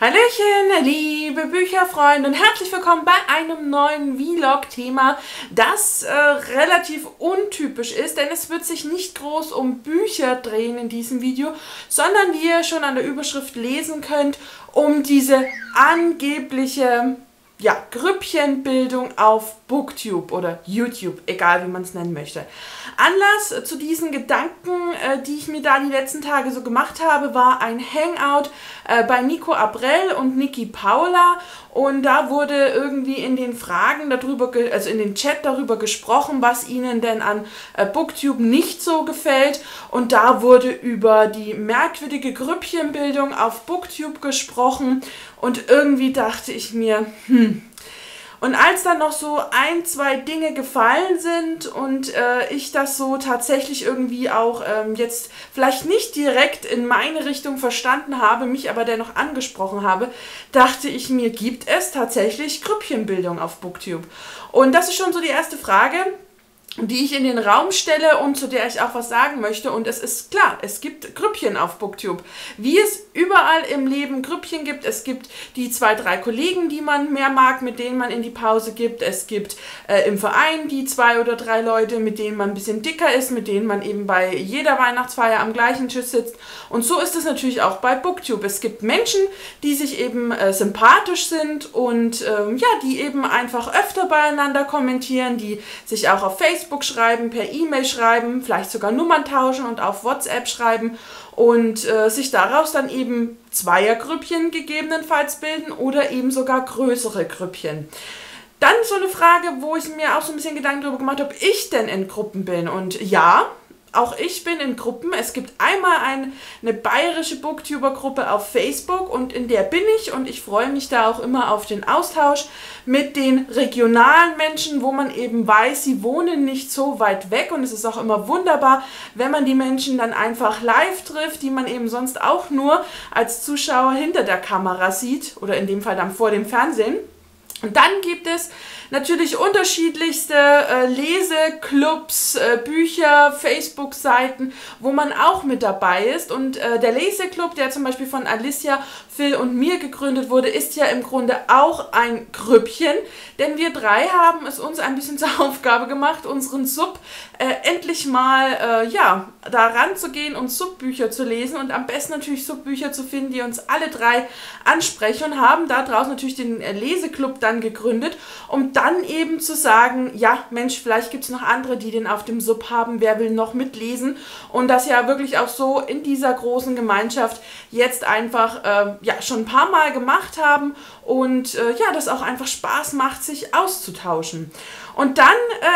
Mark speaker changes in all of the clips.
Speaker 1: Hallöchen, liebe Bücherfreunde und herzlich willkommen bei einem neuen Vlog-Thema, das äh, relativ untypisch ist, denn es wird sich nicht groß um Bücher drehen in diesem Video, sondern wie ihr schon an der Überschrift lesen könnt, um diese angebliche ja, Grüppchenbildung auf Booktube oder YouTube, egal wie man es nennen möchte. Anlass zu diesen Gedanken, äh, die ich mir da die letzten Tage so gemacht habe, war ein Hangout äh, bei Nico Abrell und Niki Paula. Und da wurde irgendwie in den Fragen darüber, also in den Chat darüber gesprochen, was ihnen denn an äh, Booktube nicht so gefällt. Und da wurde über die merkwürdige Grüppchenbildung auf Booktube gesprochen. Und irgendwie dachte ich mir, hm, und als dann noch so ein, zwei Dinge gefallen sind und äh, ich das so tatsächlich irgendwie auch ähm, jetzt vielleicht nicht direkt in meine Richtung verstanden habe, mich aber dennoch angesprochen habe, dachte ich mir, gibt es tatsächlich Grüppchenbildung auf Booktube? Und das ist schon so die erste Frage die ich in den Raum stelle und zu der ich auch was sagen möchte. Und es ist klar, es gibt Grüppchen auf Booktube. Wie es überall im Leben Grüppchen gibt. Es gibt die zwei, drei Kollegen, die man mehr mag, mit denen man in die Pause gibt. Es gibt äh, im Verein die zwei oder drei Leute, mit denen man ein bisschen dicker ist, mit denen man eben bei jeder Weihnachtsfeier am gleichen Tisch sitzt. Und so ist es natürlich auch bei Booktube. Es gibt Menschen, die sich eben äh, sympathisch sind und ähm, ja, die eben einfach öfter beieinander kommentieren, die sich auch auf Facebook Facebook schreiben, per E-Mail schreiben, vielleicht sogar Nummern tauschen und auf WhatsApp schreiben und äh, sich daraus dann eben Zweiergrüppchen gegebenenfalls bilden oder eben sogar größere Grüppchen. Dann so eine Frage, wo ich mir auch so ein bisschen Gedanken darüber gemacht habe, ob ich denn in Gruppen bin. Und ja, auch ich bin in Gruppen. Es gibt einmal ein, eine bayerische Booktuber-Gruppe auf Facebook und in der bin ich und ich freue mich da auch immer auf den Austausch mit den regionalen Menschen, wo man eben weiß, sie wohnen nicht so weit weg und es ist auch immer wunderbar, wenn man die Menschen dann einfach live trifft, die man eben sonst auch nur als Zuschauer hinter der Kamera sieht oder in dem Fall dann vor dem Fernsehen. Und dann gibt es natürlich unterschiedlichste äh, Leseclubs, äh, Bücher, Facebook-Seiten, wo man auch mit dabei ist. Und äh, der Leseclub, der zum Beispiel von Alicia, Phil und mir gegründet wurde, ist ja im Grunde auch ein Grüppchen. Denn wir drei haben es uns ein bisschen zur Aufgabe gemacht, unseren Sub äh, endlich mal äh, ja, da ranzugehen und Subbücher zu lesen und am besten natürlich Subbücher zu finden, die uns alle drei ansprechen und haben da natürlich den äh, Leseclub dann gegründet, um dann eben zu sagen, ja Mensch, vielleicht gibt es noch andere, die den auf dem Sub haben, wer will noch mitlesen und das ja wirklich auch so in dieser großen Gemeinschaft jetzt einfach äh, ja schon ein paar Mal gemacht haben und äh, ja, das auch einfach Spaß macht, sich auszutauschen. Und dann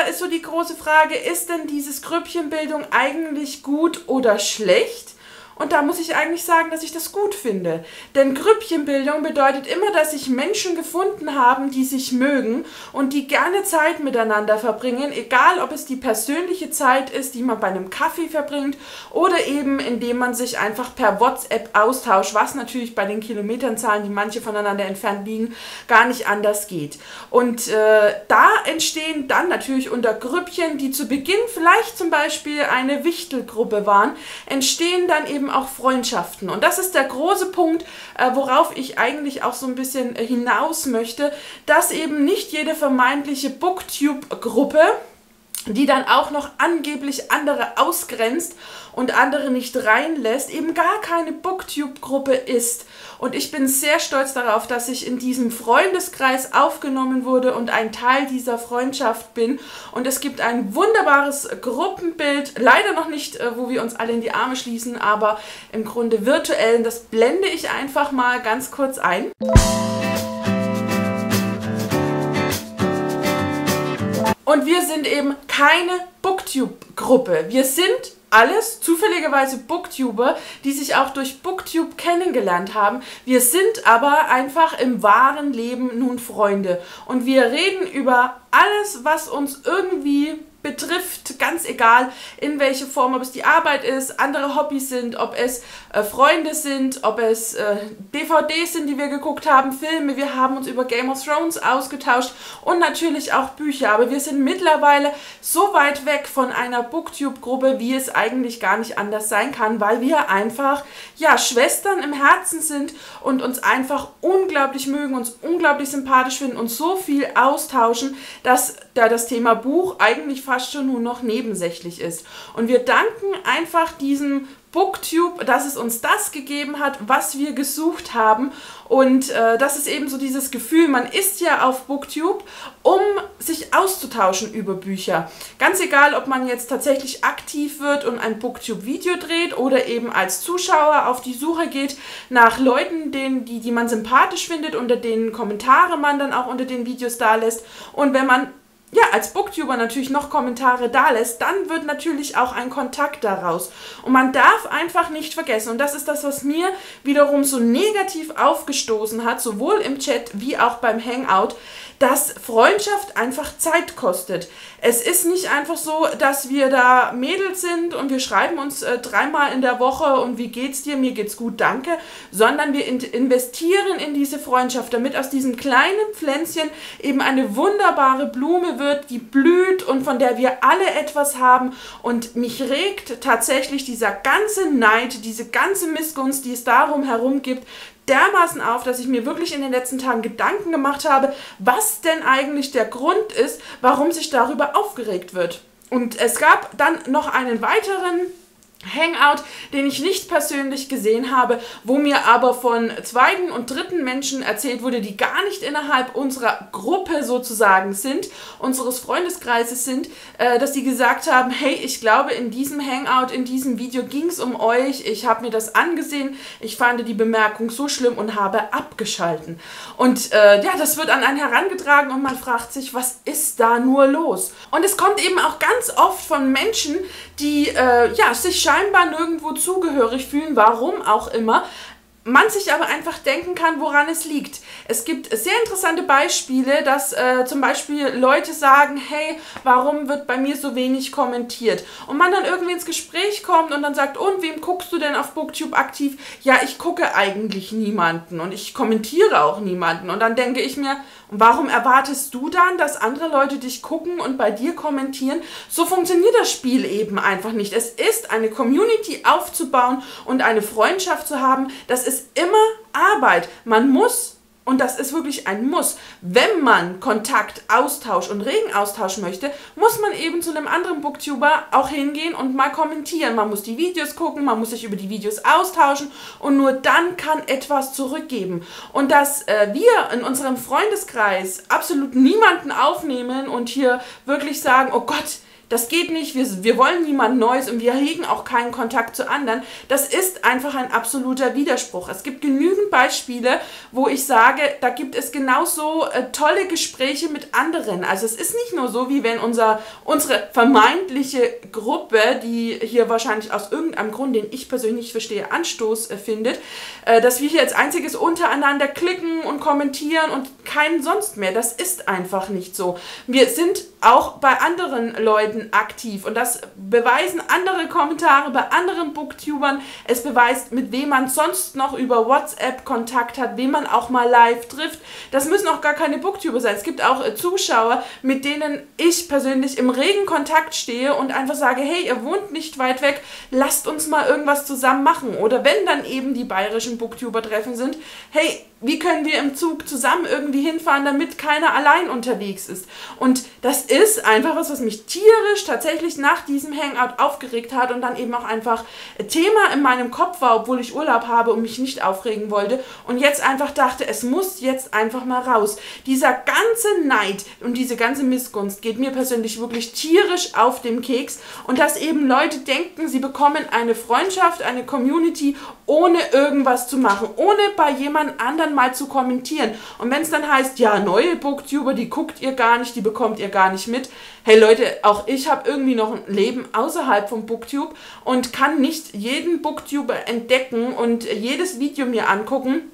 Speaker 1: äh, ist so die große Frage, ist denn dieses Grüppchenbildung eigentlich gut oder schlecht? Und da muss ich eigentlich sagen, dass ich das gut finde. Denn Grüppchenbildung bedeutet immer, dass sich Menschen gefunden haben, die sich mögen und die gerne Zeit miteinander verbringen, egal ob es die persönliche Zeit ist, die man bei einem Kaffee verbringt oder eben indem man sich einfach per WhatsApp austauscht, was natürlich bei den Kilometernzahlen, die manche voneinander entfernt liegen, gar nicht anders geht. Und äh, da entstehen dann natürlich unter Grüppchen, die zu Beginn vielleicht zum Beispiel eine Wichtelgruppe waren, entstehen dann eben eben auch Freundschaften. Und das ist der große Punkt, äh, worauf ich eigentlich auch so ein bisschen äh, hinaus möchte, dass eben nicht jede vermeintliche Booktube-Gruppe die dann auch noch angeblich andere ausgrenzt und andere nicht reinlässt, eben gar keine Booktube-Gruppe ist. Und ich bin sehr stolz darauf, dass ich in diesem Freundeskreis aufgenommen wurde und ein Teil dieser Freundschaft bin. Und es gibt ein wunderbares Gruppenbild, leider noch nicht, äh, wo wir uns alle in die Arme schließen, aber im Grunde virtuell. Das blende ich einfach mal ganz kurz ein. Und wir sind eben keine Booktube-Gruppe. Wir sind alles zufälligerweise Booktuber, die sich auch durch Booktube kennengelernt haben. Wir sind aber einfach im wahren Leben nun Freunde. Und wir reden über alles, was uns irgendwie betrifft, ganz egal in welche Form, ob es die Arbeit ist, andere Hobbys sind, ob es äh, Freunde sind, ob es äh, DVDs sind, die wir geguckt haben, Filme, wir haben uns über Game of Thrones ausgetauscht und natürlich auch Bücher, aber wir sind mittlerweile so weit weg von einer Booktube-Gruppe, wie es eigentlich gar nicht anders sein kann, weil wir einfach, ja, Schwestern im Herzen sind und uns einfach unglaublich mögen, uns unglaublich sympathisch finden und so viel austauschen, dass da das Thema Buch eigentlich fast schon nur noch nebensächlich ist. Und wir danken einfach diesem Booktube, dass es uns das gegeben hat, was wir gesucht haben. Und äh, das ist eben so dieses Gefühl, man ist ja auf Booktube, um sich auszutauschen über Bücher. Ganz egal, ob man jetzt tatsächlich aktiv wird und ein Booktube-Video dreht oder eben als Zuschauer auf die Suche geht nach Leuten, denen, die, die man sympathisch findet, unter denen Kommentare man dann auch unter den Videos da lässt. Und wenn man ja, als Booktuber natürlich noch Kommentare da lässt, dann wird natürlich auch ein Kontakt daraus. Und man darf einfach nicht vergessen, und das ist das, was mir wiederum so negativ aufgestoßen hat, sowohl im Chat wie auch beim Hangout, dass Freundschaft einfach Zeit kostet. Es ist nicht einfach so, dass wir da Mädels sind und wir schreiben uns äh, dreimal in der Woche und wie geht's dir, mir geht's gut, danke, sondern wir in investieren in diese Freundschaft, damit aus diesem kleinen Pflänzchen eben eine wunderbare Blume wird, die blüht und von der wir alle etwas haben. Und mich regt tatsächlich dieser ganze Neid, diese ganze Missgunst, die es darum herum gibt, dermaßen auf, dass ich mir wirklich in den letzten Tagen Gedanken gemacht habe, was denn eigentlich der Grund ist, warum sich darüber aufgeregt wird. Und es gab dann noch einen weiteren Hangout, den ich nicht persönlich gesehen habe, wo mir aber von zweiten und dritten Menschen erzählt wurde, die gar nicht innerhalb unserer Gruppe sozusagen sind, unseres Freundeskreises sind, äh, dass die gesagt haben, hey, ich glaube, in diesem Hangout, in diesem Video ging es um euch, ich habe mir das angesehen, ich fand die Bemerkung so schlimm und habe abgeschalten. Und äh, ja, das wird an einen herangetragen und man fragt sich, was ist da nur los? Und es kommt eben auch ganz oft von Menschen, die äh, ja, sich scheinbar nirgendwo zugehörig fühlen, warum auch immer, man sich aber einfach denken kann, woran es liegt. Es gibt sehr interessante Beispiele, dass äh, zum Beispiel Leute sagen, hey, warum wird bei mir so wenig kommentiert? Und man dann irgendwie ins Gespräch kommt und dann sagt, und wem guckst du denn auf Booktube aktiv? Ja, ich gucke eigentlich niemanden und ich kommentiere auch niemanden. Und dann denke ich mir, warum erwartest du dann, dass andere Leute dich gucken und bei dir kommentieren? So funktioniert das Spiel eben einfach nicht. Es ist eine Community aufzubauen und eine Freundschaft zu haben. Das ist immer Arbeit. Man muss und das ist wirklich ein Muss. Wenn man Kontakt, Austausch und Regen austauschen möchte, muss man eben zu einem anderen Booktuber auch hingehen und mal kommentieren. Man muss die Videos gucken, man muss sich über die Videos austauschen und nur dann kann etwas zurückgeben. Und dass äh, wir in unserem Freundeskreis absolut niemanden aufnehmen und hier wirklich sagen, oh Gott, das geht nicht, wir, wir wollen niemand Neues und wir hegen auch keinen Kontakt zu anderen. Das ist einfach ein absoluter Widerspruch. Es gibt genügend Beispiele, wo ich sage, da gibt es genauso äh, tolle Gespräche mit anderen. Also es ist nicht nur so, wie wenn unser, unsere vermeintliche Gruppe, die hier wahrscheinlich aus irgendeinem Grund, den ich persönlich nicht verstehe, Anstoß äh, findet, äh, dass wir hier als einziges untereinander klicken und kommentieren und keinen sonst mehr. Das ist einfach nicht so. Wir sind auch bei anderen Leuten Leuten aktiv. Und das beweisen andere Kommentare bei anderen Booktubern. Es beweist, mit wem man sonst noch über WhatsApp Kontakt hat, wem man auch mal live trifft. Das müssen auch gar keine Booktuber sein. Es gibt auch äh, Zuschauer, mit denen ich persönlich im regen Kontakt stehe und einfach sage, hey, ihr wohnt nicht weit weg, lasst uns mal irgendwas zusammen machen. Oder wenn dann eben die bayerischen Booktuber-Treffen sind, hey, wie können wir im Zug zusammen irgendwie hinfahren, damit keiner allein unterwegs ist? Und das ist einfach was, was mich tierisch tatsächlich nach diesem Hangout aufgeregt hat und dann eben auch einfach Thema in meinem Kopf war, obwohl ich Urlaub habe und mich nicht aufregen wollte. Und jetzt einfach dachte, es muss jetzt einfach mal raus. Dieser ganze Neid und diese ganze Missgunst geht mir persönlich wirklich tierisch auf dem Keks. Und dass eben Leute denken, sie bekommen eine Freundschaft, eine Community, ohne irgendwas zu machen, ohne bei jemand anderen mal zu kommentieren. Und wenn es dann heißt, ja, neue Booktuber, die guckt ihr gar nicht, die bekommt ihr gar nicht mit. Hey Leute, auch ich habe irgendwie noch ein Leben außerhalb vom Booktube und kann nicht jeden Booktuber entdecken und jedes Video mir angucken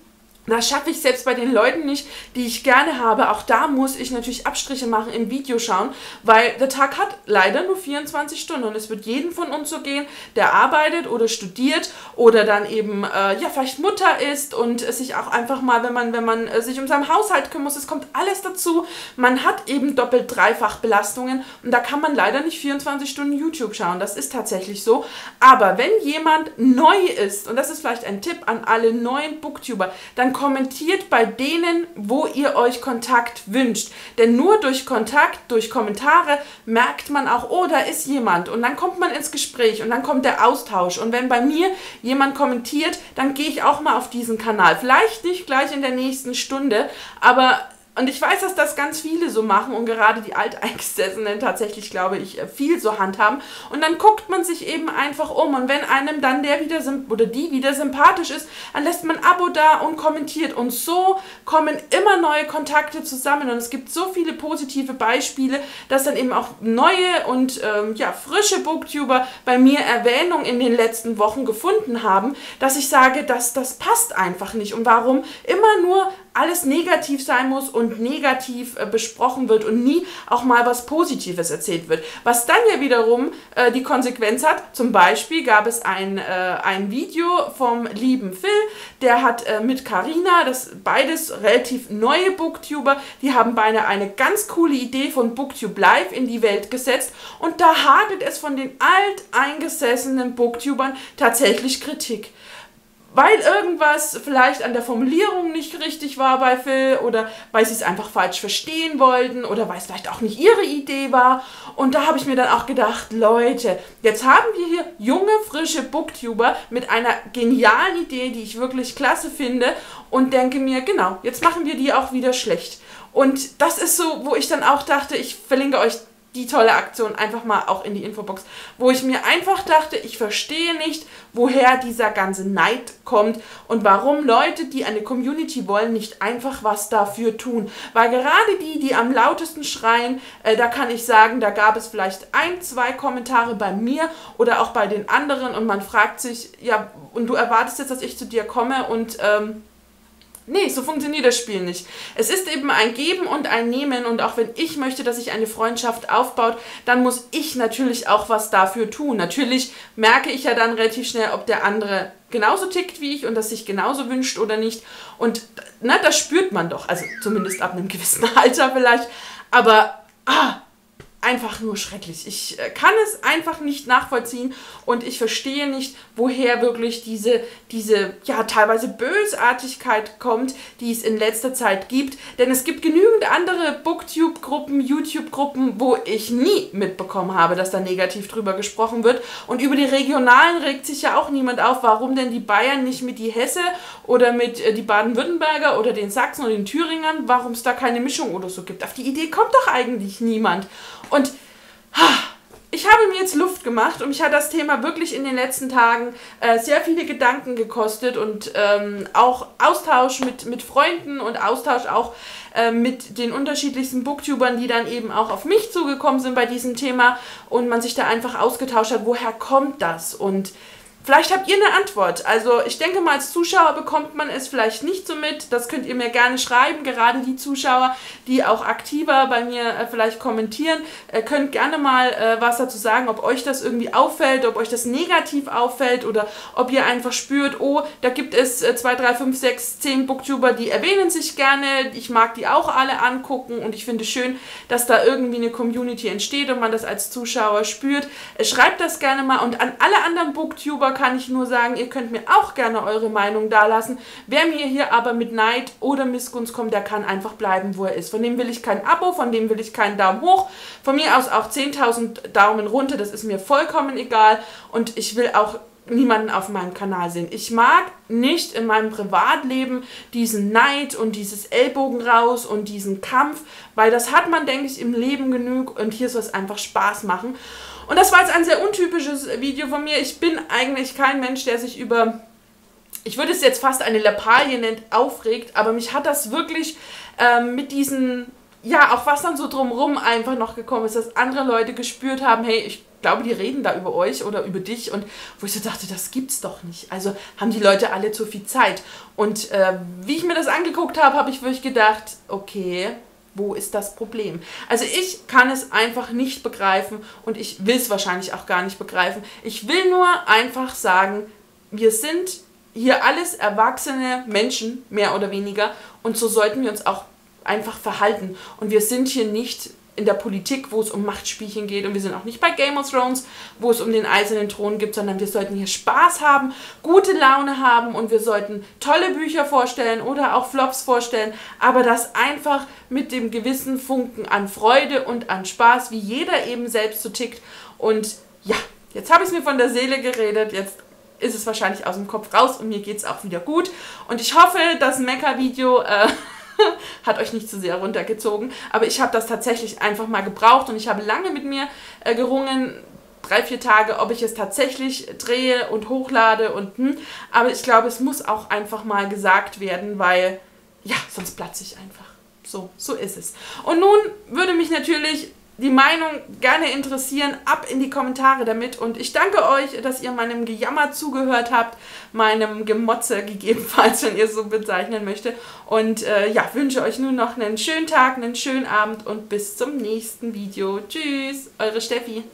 Speaker 1: das schaffe ich selbst bei den Leuten nicht, die ich gerne habe. Auch da muss ich natürlich Abstriche machen im Video schauen, weil der Tag hat leider nur 24 Stunden und es wird jedem von uns so gehen, der arbeitet oder studiert oder dann eben äh, ja vielleicht Mutter ist und sich auch einfach mal, wenn man wenn man äh, sich um seinen Haushalt kümmern muss, es kommt alles dazu. Man hat eben doppelt dreifach Belastungen und da kann man leider nicht 24 Stunden YouTube schauen. Das ist tatsächlich so. Aber wenn jemand neu ist und das ist vielleicht ein Tipp an alle neuen Booktuber, dann kommentiert bei denen, wo ihr euch Kontakt wünscht. Denn nur durch Kontakt, durch Kommentare merkt man auch, oh, da ist jemand. Und dann kommt man ins Gespräch und dann kommt der Austausch. Und wenn bei mir jemand kommentiert, dann gehe ich auch mal auf diesen Kanal. Vielleicht nicht gleich in der nächsten Stunde, aber und ich weiß, dass das ganz viele so machen und gerade die Alteingesessenen tatsächlich, glaube ich, äh, viel so handhaben. Und dann guckt man sich eben einfach um. Und wenn einem dann der wieder oder die wieder sympathisch ist, dann lässt man ein Abo da und kommentiert. Und so kommen immer neue Kontakte zusammen. Und es gibt so viele positive Beispiele, dass dann eben auch neue und ähm, ja, frische Booktuber bei mir Erwähnung in den letzten Wochen gefunden haben, dass ich sage, dass das passt einfach nicht. Und warum immer nur alles negativ sein muss und negativ äh, besprochen wird und nie auch mal was Positives erzählt wird. Was dann ja wiederum äh, die Konsequenz hat, zum Beispiel gab es ein, äh, ein Video vom lieben Phil, der hat äh, mit Carina, das beides relativ neue Booktuber, die haben beide eine ganz coole Idee von Booktube Live in die Welt gesetzt und da hagelt es von den alteingesessenen Booktubern tatsächlich Kritik weil irgendwas vielleicht an der Formulierung nicht richtig war bei Phil oder weil sie es einfach falsch verstehen wollten oder weil es vielleicht auch nicht ihre Idee war. Und da habe ich mir dann auch gedacht, Leute, jetzt haben wir hier junge, frische Booktuber mit einer genialen Idee, die ich wirklich klasse finde und denke mir, genau, jetzt machen wir die auch wieder schlecht. Und das ist so, wo ich dann auch dachte, ich verlinke euch die tolle Aktion einfach mal auch in die Infobox, wo ich mir einfach dachte, ich verstehe nicht, woher dieser ganze Neid kommt und warum Leute, die eine Community wollen, nicht einfach was dafür tun. Weil gerade die, die am lautesten schreien, äh, da kann ich sagen, da gab es vielleicht ein, zwei Kommentare bei mir oder auch bei den anderen und man fragt sich, ja, und du erwartest jetzt, dass ich zu dir komme und ähm, Nee, so funktioniert das Spiel nicht. Es ist eben ein Geben und ein Nehmen und auch wenn ich möchte, dass sich eine Freundschaft aufbaut, dann muss ich natürlich auch was dafür tun. Natürlich merke ich ja dann relativ schnell, ob der andere genauso tickt wie ich und das sich genauso wünscht oder nicht. Und na, das spürt man doch, also zumindest ab einem gewissen Alter vielleicht. Aber ah, einfach nur schrecklich. Ich äh, kann es einfach nicht nachvollziehen und ich verstehe nicht, woher wirklich diese, diese ja, teilweise Bösartigkeit kommt, die es in letzter Zeit gibt. Denn es gibt genügend andere Booktube-Gruppen, YouTube-Gruppen, wo ich nie mitbekommen habe, dass da negativ drüber gesprochen wird. Und über die regionalen regt sich ja auch niemand auf, warum denn die Bayern nicht mit die Hesse oder mit äh, die Baden-Württemberger oder den Sachsen oder den Thüringern, warum es da keine Mischung oder so gibt. Auf die Idee kommt doch eigentlich niemand. Und ich habe mir jetzt Luft gemacht und mich hat das Thema wirklich in den letzten Tagen äh, sehr viele Gedanken gekostet und ähm, auch Austausch mit, mit Freunden und Austausch auch äh, mit den unterschiedlichsten Booktubern, die dann eben auch auf mich zugekommen sind bei diesem Thema und man sich da einfach ausgetauscht hat, woher kommt das? Und Vielleicht habt ihr eine Antwort. Also ich denke mal, als Zuschauer bekommt man es vielleicht nicht so mit. Das könnt ihr mir gerne schreiben. Gerade die Zuschauer, die auch aktiver bei mir äh, vielleicht kommentieren, äh, könnt gerne mal äh, was dazu sagen, ob euch das irgendwie auffällt, ob euch das negativ auffällt oder ob ihr einfach spürt, oh, da gibt es 2, 3, 5, 6, 10 Booktuber, die erwähnen sich gerne. Ich mag die auch alle angucken und ich finde schön, dass da irgendwie eine Community entsteht und man das als Zuschauer spürt. Äh, schreibt das gerne mal und an alle anderen Booktuber kann ich nur sagen, ihr könnt mir auch gerne eure Meinung dalassen. Wer mir hier aber mit Neid oder Missgunst kommt, der kann einfach bleiben, wo er ist. Von dem will ich kein Abo, von dem will ich keinen Daumen hoch. Von mir aus auch 10.000 Daumen runter, das ist mir vollkommen egal. Und ich will auch niemanden auf meinem Kanal sehen. Ich mag nicht in meinem Privatleben diesen Neid und dieses Ellbogen raus und diesen Kampf, weil das hat man, denke ich, im Leben genug und hier soll es einfach Spaß machen. Und das war jetzt ein sehr untypisches Video von mir. Ich bin eigentlich kein Mensch, der sich über, ich würde es jetzt fast eine Lappalie nennt, aufregt, aber mich hat das wirklich ähm, mit diesen ja, auch was dann so drumrum einfach noch gekommen ist, dass andere Leute gespürt haben, hey, ich glaube, die reden da über euch oder über dich und wo ich so dachte, das gibt's doch nicht. Also haben die Leute alle zu viel Zeit. Und äh, wie ich mir das angeguckt habe, habe ich wirklich gedacht, okay, wo ist das Problem? Also ich kann es einfach nicht begreifen und ich will es wahrscheinlich auch gar nicht begreifen. Ich will nur einfach sagen, wir sind hier alles erwachsene Menschen, mehr oder weniger, und so sollten wir uns auch einfach verhalten. Und wir sind hier nicht in der Politik, wo es um Machtspielchen geht und wir sind auch nicht bei Game of Thrones, wo es um den eisernen Thron geht, sondern wir sollten hier Spaß haben, gute Laune haben und wir sollten tolle Bücher vorstellen oder auch Flops vorstellen, aber das einfach mit dem gewissen Funken an Freude und an Spaß, wie jeder eben selbst so tickt. Und ja, jetzt habe ich es mir von der Seele geredet, jetzt ist es wahrscheinlich aus dem Kopf raus und mir geht es auch wieder gut. Und ich hoffe, das Mecha-Video... Äh, hat euch nicht zu sehr runtergezogen. Aber ich habe das tatsächlich einfach mal gebraucht und ich habe lange mit mir äh, gerungen, drei, vier Tage, ob ich es tatsächlich drehe und hochlade und hm. Aber ich glaube, es muss auch einfach mal gesagt werden, weil ja, sonst platze ich einfach. So, so ist es. Und nun würde mich natürlich die Meinung gerne interessieren. Ab in die Kommentare damit. Und ich danke euch, dass ihr meinem Gejammer zugehört habt, meinem Gemotze gegebenenfalls, wenn ihr es so bezeichnen möchte. Und äh, ja, wünsche euch nun noch einen schönen Tag, einen schönen Abend und bis zum nächsten Video. Tschüss, eure Steffi.